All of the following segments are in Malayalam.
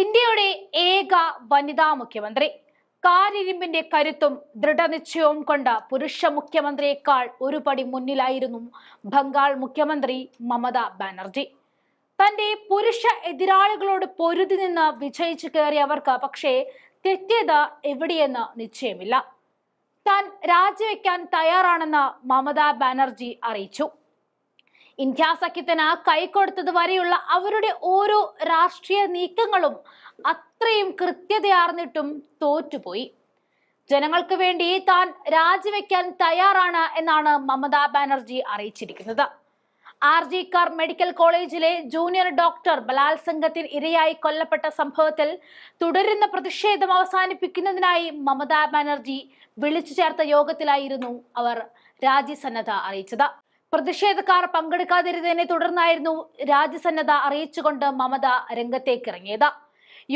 ഇന്ത്യയുടെ ഏക വനിതാ മുഖ്യമന്ത്രി. കാരിരുമ്പിന്റെ കരുത്തും ദൃഢനിശ്ചയവും കൊണ്ട് പുരുഷ മുഖ്യമന്ത്രിയേക്കാൾ ഒരു പടി മുന്നിലായിരുന്നു ബംഗാൾ മുഖ്യമന്ത്രി മമത ബാനർജി. തന്റെ പുരുഷ എതിരാളികളോട് പൊരുതി നിന്ന് വിജയിച്ചു കയറിയവർക്ക് പക്ഷേ തെറ്റിയത് എവിടെയെന്ന് നിശ്ചയമില്ല. താൻ രാജിവെക്കാൻ തയ്യാറാണെന്ന് മമതാ ബാനർജി അറിയിച്ചു. ഇന്ത്യ സഖ്യത്തിന് കൈക്കൊടുത്തത് വരെയുള്ള അവരുടെ ഓരോ രാഷ്ട്രീയ നീക്കങ്ങളും അത്രയും കൃത്യതയാർന്നിട്ടും തോറ്റുപോയി. ജനങ്ങൾക്ക് വേണ്ടി താൻ രാജിവെക്കാൻ തയ്യാറാണ് എന്നാണ് മമതാ ബാനർജി അറിയിച്ചിരിക്കുന്നത്. ആർ ജി കാർ മെഡിക്കൽ കോളേജിലെ ജൂനിയർ ഡോക്ടർ ബലാത്സംഗത്തിൽ ഇരയായി കൊല്ലപ്പെട്ട സംഭവത്തിൽ തുടരുന്ന പ്രതിഷേധം അവസാനിപ്പിക്കുന്നതിനായി മമതാ ബാനർജി വിളിച്ചു ചേർത്ത യോഗത്തിലായിരുന്നു അവർ രാജ്യസന്നദ്ധ അറിയിച്ചത്. പ്രതിഷേധക്കാർ പങ്കെടുക്കാതിരുന്നതിനെ തുടർന്നായിരുന്നു രാജ്യസന്നദ്ധ അറിയിച്ചുകൊണ്ട് മമത രംഗത്തേക്കിറങ്ങിയത്.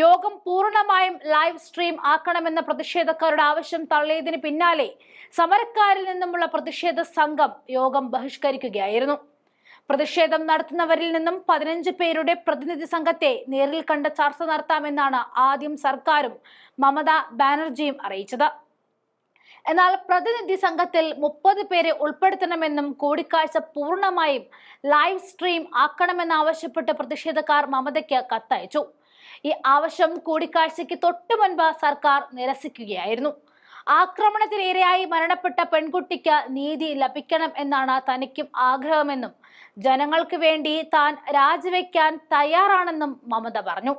യോഗം പൂർണമായും ലൈവ് സ്ട്രീം ആക്കണമെന്ന പ്രതിഷേധക്കാരുടെ ആവശ്യം തള്ളിയതിന് പിന്നാലെ സമരക്കാരിൽ നിന്നുമുള്ള പ്രതിഷേധ സംഘം യോഗം ബഹിഷ്കരിക്കുകയായിരുന്നു. പ്രതിഷേധം നടത്തുന്നവരിൽ നിന്നും പതിനഞ്ച് പേരുടെ പ്രതിനിധി സംഘത്തെ നേരിൽ കണ്ട് ചർച്ച നടത്താമെന്നാണ് ആദ്യം സർക്കാരും മമത ബാനർജിയും അറിയിച്ചത്. എന്നാൽ പ്രതിനിധി സംഘത്തിൽ മുപ്പത് പേരെ ഉൾപ്പെടുത്തണമെന്നും കൂടിക്കാഴ്ച പൂർണമായും ലൈവ് സ്ട്രീം ആക്കണമെന്നാവശ്യപ്പെട്ട് പ്രതിഷേധക്കാർ മമതയ്ക്ക് കത്തയച്ചു. ഈ ആവശ്യം കൂടിക്കാഴ്ചയ്ക്ക് തൊട്ടു മുൻപ് സർക്കാർ നിരസിക്കുകയായിരുന്നു. ആക്രമണത്തിനിരയായി മരണപ്പെട്ട പെൺകുട്ടിക്ക് നീതി ലഭിക്കണം എന്നാണ് തനിക്കും ആഗ്രഹമെന്നും ജനങ്ങൾക്ക് വേണ്ടി താൻ രാജിവെക്കാൻ തയ്യാറാണെന്നും മമത പറഞ്ഞു.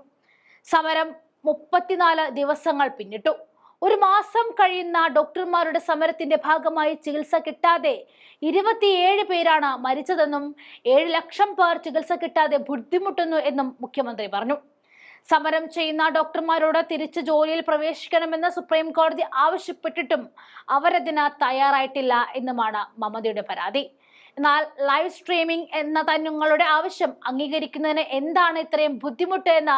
സമരം മുപ്പത്തിനാല് ദിവസങ്ങൾ പിന്നിട്ടു. ഒരു മാസം കഴിയുന്ന ഡോക്ടർമാരുടെ സമരത്തിന്റെ ഭാഗമായി ചികിത്സ കിട്ടാതെ ഇരുപത്തിയേഴ് പേരാണ് മരിച്ചതെന്നും ഏഴ് ലക്ഷം പേർ ചികിത്സ കിട്ടാതെ ബുദ്ധിമുട്ടുന്നു എന്നും മുഖ്യമന്ത്രി പറഞ്ഞു. സമരം ചെയ്യുന്ന ഡോക്ടർമാരോട് തിരിച്ച് ജോലിയിൽ പ്രവേശിക്കണമെന്ന് സുപ്രീം കോടതി ആവശ്യപ്പെട്ടിട്ടും അവരതിന് തയ്യാറായിട്ടില്ല എന്നുമാണ് മമതയുടെ പരാതി. എന്നാൽ ലൈവ് സ്ട്രീമിംഗ് എന്ന തന്നുങ്ങളുടെ ആവശ്യം അംഗീകരിക്കുന്നതിന് എന്താണ് ഇത്രയും ബുദ്ധിമുട്ട് എന്ന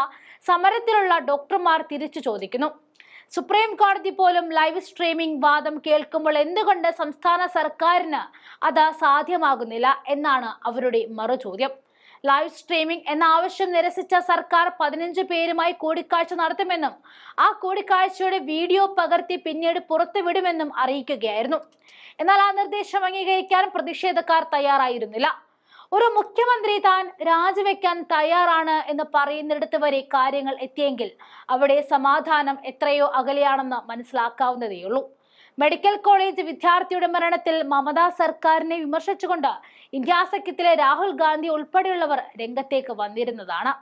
സമരത്തിലുള്ള ഡോക്ടർമാർ തിരിച്ചു ചോദിക്കുന്നു. സുപ്രീം കോടതി പോലും ലൈവ് സ്ട്രീമിംഗ് വാദം കേൾക്കുമ്പോൾ എന്തുകൊണ്ട് സംസ്ഥാന സർക്കാരിന് അത് സാധ്യമാകുന്നില്ല എന്നാണ് അവരുടെ മറുചോദ്യം. ലൈവ് സ്ട്രീമിംഗ് എന്ന ആവശ്യം നിരസിച്ച സർക്കാർ പതിനഞ്ച് പേരുമായി കൂടിക്കാഴ്ച നടത്തുമെന്നും ആ കൂടിക്കാഴ്ചയുടെ വീഡിയോ പകർത്തി പിന്നീട് പുറത്തുവിടുമെന്നും അറിയിക്കുകയായിരുന്നു. എന്നാൽ ആ നിർദ്ദേശം അംഗീകരിക്കാൻ പ്രതിഷേധക്കാർ തയ്യാറായിരുന്നില്ല. ഒരു മുഖ്യമന്ത്രി താൻ രാജിവെക്കാൻ തയ്യാറാണ് എന്ന് പറയുന്നിടത്ത് വരെ കാര്യങ്ങൾ എത്തിയെങ്കിൽ അവിടെ സമാധാനം എത്രയോ അകലെയാണെന്ന് മനസ്സിലാക്കാവുന്നതേയുള്ളൂ മെഡിക്കൽ കോളേജ് വിദ്യാർത്ഥിയുടെ മരണത്തിൽ മമതാ സർക്കാരിനെ വിമർശിച്ചുകൊണ്ട് ഇന്ത്യ സഖ്യത്തിലെ രാഹുൽ ഗാന്ധി ഉൾപ്പെടെയുള്ളവർ രംഗത്തേക്ക് വന്നിരുന്നതാണ്.